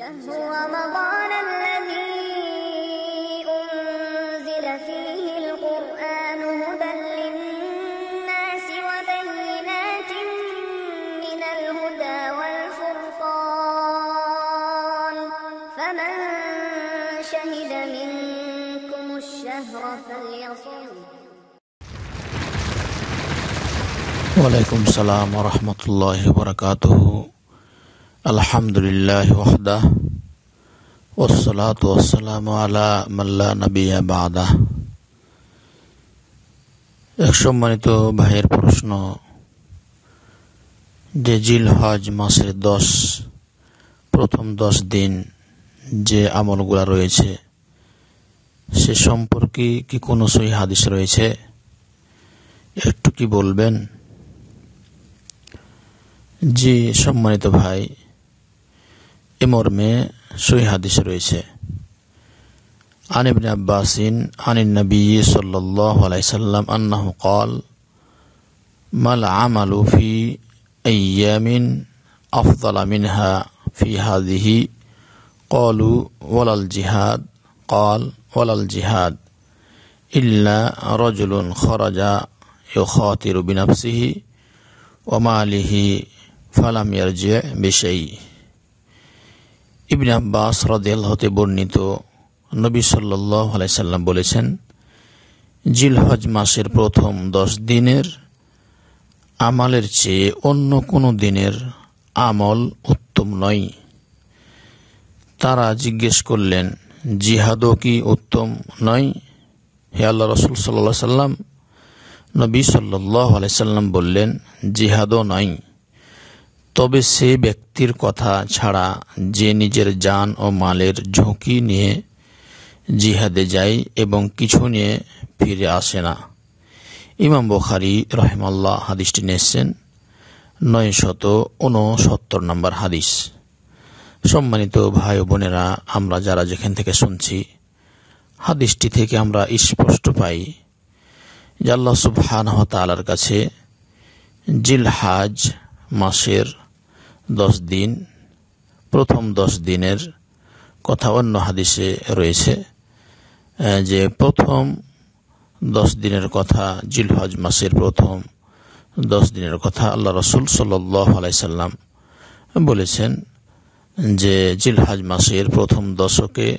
شهر رمضان الذي أنزل فيه القرآن هدى للناس وبينات من الهدى والفرقان فمن شهد منكم الشهر فليصوم وعليكم السلام ورحمة الله وبركاته. আলহামদুলিল্লাহ ওয়াহদা ওসলাত ওসালাম আলা মাল্লা নবিয়া বাদা এক সম্মানিত ভাইয়ের প্রশ্ন, যে জিল হজ মাসের দশ, প্রথম দশ দিন যে আমলগুলা রয়েছে, সে সম্পর্কে কি কোনো সহি হাদিস রয়েছে? একটু কি বলবেন? জি, সম্মানিত ভাই এ মর্মে সহি হাদিস রয়েছে عن ابن عباس عن النبي صلى الله عليه وسلم أنه قال ما العمل في أيام أفضل منها في هذه قالوا ولا الجهاد قال ولا الجهاد إلا رجل خرج يخاطر بنفسه وماله ফালাম ইয়ারজে বিষয়ী ইবনে আব্বাস হতে বর্ণিত নবী সাল্লাল্লাহু আলাইহি সাল্লাম বলেছেন, জিলহজ মাসের প্রথম দশ দিনের আমালের চেয়ে অন্য কোনো দিনের আমল উত্তম নয়। তারা জিজ্ঞেস করলেন, জিহাদও কি উত্তম নয়? হে আল্লাহ রসুল সাল্লাহ সাল্লাম, নবী সাল্লাহ আলাইসাল্লাম বললেন, জিহাদও নয়। তবে সে ব্যক্তির কথা ছাড়া যে নিজের যান ও মালের ঝুঁকি নিয়ে জিহাদে যায় এবং কিছু নিয়ে ফিরে আসে না। ইমাম বখারি রহমাল্লাহ হাদিসটি নিয়েছেন নয় শত উনসত্তর নম্বর হাদিস। সম্মানিত ভাই বোনেরা, আমরা যারা যেখান থেকে শুনছি, হাদিসটি থেকে আমরা স্পষ্ট পাই যে আল্লাহ সুবহান তালার কাছে জিলহাজ মাসের দশ দিন, প্রথম দশ দিনের কথা অন্য হাদিসে রয়েছে যে প্রথম দশ দিনের কথা জিলহজ মাসের প্রথম দশ দিনের কথা আল্লাহ রসুল সাল্লাম বলেছেন যে জিলহাজ মাসের প্রথম দশকে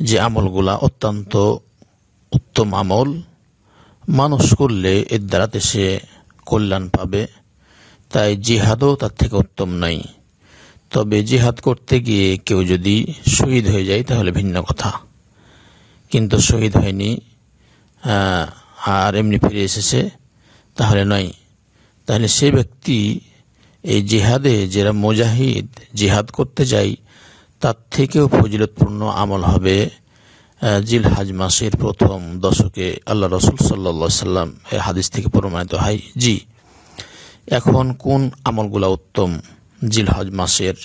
যে আমলগুলা অত্যন্ত উত্তম আমল, মানুষ করলে এর দ্বারাতে সে কল্যাণ পাবে। তাই জিহাদও তার থেকে উত্তম নয় তবে জিহাদ করতে গিয়ে কেউ যদি শহীদ হয়ে যায়, তাহলে ভিন্ন কথা। কিন্তু শহীদ হয়নি আর এমনি ফিরে এসেছে, তাহলে নয়। তাহলে সে ব্যক্তি এই জিহাদে যারা মুজাহিদ জিহাদ করতে যায়, তার থেকেও ফজিলতপূর্ণ আমল হবে জিল হাজ মাসের প্রথম দশকে আল্লাহ রসুল সাল্লা সাল্লাম এর হাদিস থেকে প্রমাণিত হয়। জি। এখন কোন আমলগুলা উত্তম? জিলহজ মাসের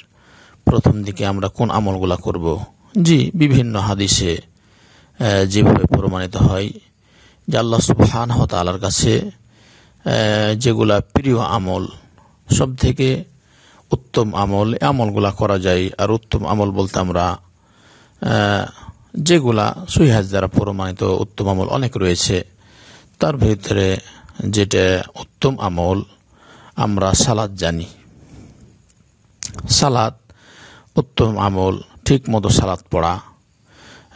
প্রথম দিকে আমরা কোন আমলগুলা করব? জি, বিভিন্ন হাদিসে যেভাবে প্রমাণিত হয় যে আল্লাহ সুবহান তালার কাছে যেগুলা প্রিয় আমল সব থেকে উত্তম আমল আমলগুলা করা যায়। আর উত্তম আমল বলতে আমরা যেগুলা সুইহাজ দ্বারা প্রমাণিত উত্তম আমল অনেক রয়েছে। তার ভিতরে যেটা উত্তম আমল আমরা সালাদ জানি। সালাদ উত্তম আমল, ঠিক মতো সালাদ পড়া।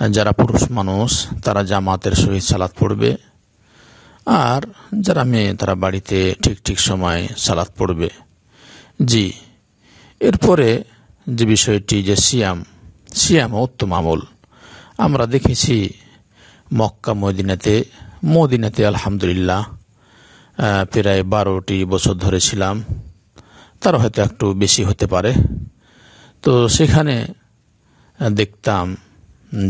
যারা পুরুষ মানুষ, তারা জামাতের সহিত সালাদ পড়বে। আর যারা মেয়ে, তারা বাড়িতে ঠিক ঠিক সময় সালাদ পড়বে। জি, এরপরে যে বিষয়টি যে সিয়াম সিয়াম উত্তম আমল। আমরা দেখেছি মক্কা, মদিনাতে মদিনাতে আলহামদুলিল্লাহ প্রায় বারোটি বছর ধরে ছিলাম। তার হয়তো একটু বেশি হতে পারে। তো সেখানে দেখতাম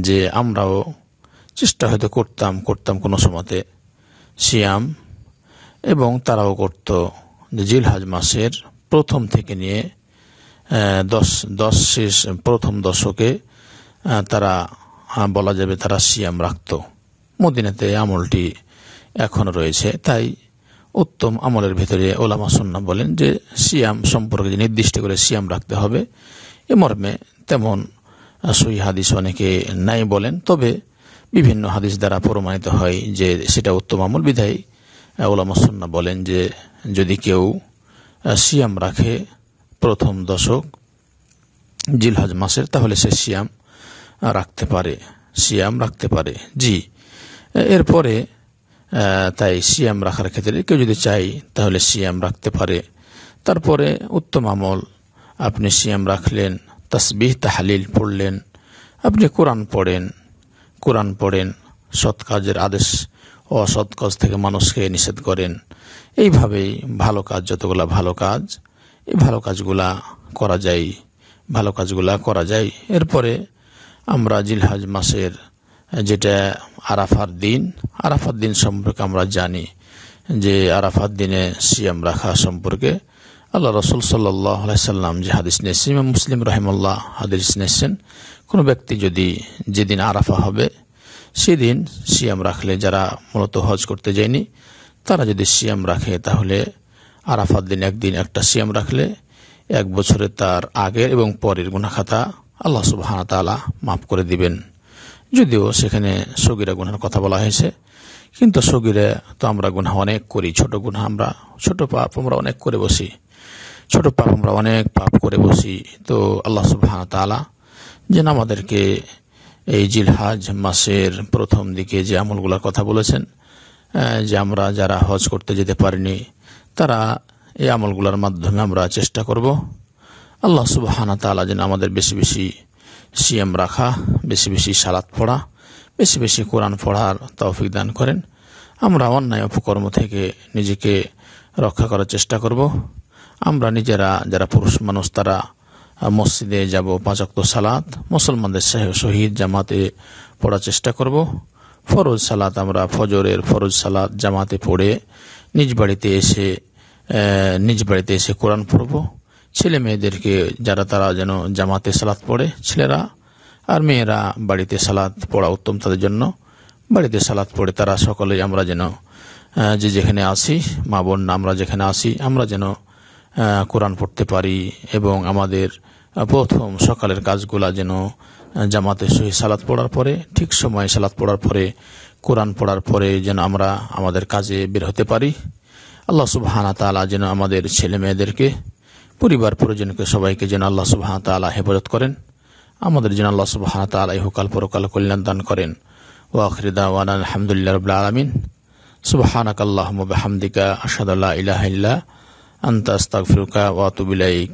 যে আমরাও চেষ্টা হয়তো করতাম করতাম কোনো সময়তে সিয়াম এবং তারাও করত যে জিলহাজ মাসের প্রথম থেকে নিয়ে দশ দশ শেষ, প্রথম দশকে তারা বলা যাবে তারা সিয়াম রাখত। মদিনাতে আমলটি এখনও রয়েছে। তাই উত্তম আমলের ভেতরে ওলামা সন্না বলেন যে, সিয়াম সম্পর্কে যে নির্দিষ্ট করে সিয়াম রাখতে হবে। এ মর্মে তেমন সই হাদিস অনেকে নাই বলেন। তবে বিভিন্ন হাদিস দ্বারা প্রমাণিত হয় যে, সেটা উত্তম আমল বিধায় ওলামসন্না বলেন যে, যদি কেউ সিয়াম রাখে প্রথম দশক জিলহজ মাসের, তাহলে সে সিয়াম রাখতে পারে। সিয়াম রাখতে পারে। জি। এরপরে তাই সিয়াম রাখার ক্ষেত্রে কেউ যদি চাই তাহলে সিয়াম রাখতে পারে। তারপরে উত্তম আমল, আপনি সিয়াম রাখলেন, তসবিহ, তাহালিল পড়লেন, আপনি কোরআন পড়েন কোরআন পড়েন, সৎ কাজের আদেশ, অসৎ কাজ থেকে মানুষকে নিষেধ করেন। এইভাবেই ভালো কাজ, যতগুলা ভালো কাজ, এই ভালো কাজগুলা করা যায়, ভালো কাজগুলা করা যায়। এরপরে আমরা জিলহাজ মাসের যেটা আরাফার দিন আরাফার দিন সম্পর্কে আমরা জানি যে আরাফার দিনে সিয়াম রাখা সম্পর্কে আল্লাহ রসুল সাল্লাম যে হাদিস নিয়েছেন, ইমাম মুসলিম রহিমুল্লাহ হাদিস নিয়েছেন, কোনো ব্যক্তি যদি যেদিন আরাফা হবে, সেদিন সিয়াম রাখলে যারা মূলত হজ করতে যায়নি, তারা যদি সিয়াম রাখে তাহলে আরাফার দিন একদিন একটা সিয়াম রাখলে এক বছরে তার আগের এবং পরের গুনাখাতা আল্লাহ সুবাহ তালা মাফ করে দিবেন। যদিও সেখানে সগিরা গুনার কথা বলা হয়েছে, কিন্তু সগিরে তো আমরা গুনা অনেক করি, ছোট গুনা আমরা, ছোট পাপ আমরা অনেক করে বসি, ছোট পাপ আমরা অনেক পাপ করে বসি। তো আল্লাহ সুবাহ তালা যেন আমাদেরকে এই জিলহাজ মাসের প্রথম দিকে যে আমলগুলোর কথা বলেছেন যে আমরা যারা হজ করতে যেতে পারিনি, তারা এই আমলগুলোর মাধ্যমে আমরা চেষ্টা করব। আল্লাহ সুবাহানা তালা যেন আমাদের বেশি বেশি সিএম রাখা, বেশি বেশি সালাত পড়া, বেশি বেশি কোরআন পড়ার তৌফিক দান করেন। আমরা অন্যায় অপকর্ম থেকে নিজেকে রক্ষা করার চেষ্টা করব। আমরা নিজেরা যারা পুরুষ মানুষ, তারা মসজিদে যাব পাঁচক্ত সালাত, মুসলমানদের শহীদ জামাতে পড়ার চেষ্টা করব। ফরজ সালাত আমরা ফজরের ফরজ সালাত জামাতে পড়ে নিজ বাড়িতে এসে নিজ বাড়িতে এসে কোরআন পড়ব। ছেলে মেয়েদেরকে যারা তারা যেন জামাতে সালাত পড়ে, ছেলেরা আর মেয়েরা বাড়িতে সালাত পড়া উত্তম তাদের জন্য। বাড়িতে সালাত পড়ে তারা সকলে আমরা যেন যে যেখানে আসি মা বোন আমরা যেখানে আসি আমরা যেন কোরআন পড়তে পারি এবং আমাদের প্রথম সকালের কাজগুলা যেন জামাতে সহি সালাত পড়ার পরে, ঠিক সময় সালাত পড়ার পরে, কোরআন পড়ার পরে যেন আমরা আমাদের কাজে বের হতে পারি। আল্লাহ সুবাহানা তালা যেন আমাদের ছেলে মেয়েদেরকে পরিবার পরিজনকে সবাইকে যেন আল্লাহ সুবাহ তালা হেফাজত করেন। আমাদের যেন আল্লাহ সুবাহ তালা ইহকাল পরকাল কল্যাণ দান করেন। ও আখরিদা ওয়ান আলহামদুলিল্লাহ রবিল্লা আলমিন। সুবাহানাক আল্লাহ হামদিকা আসাদুল্লাহ ইলাহ আন্তা আস্তাগফিরুকা ওয়া আতুবু ইলাইক।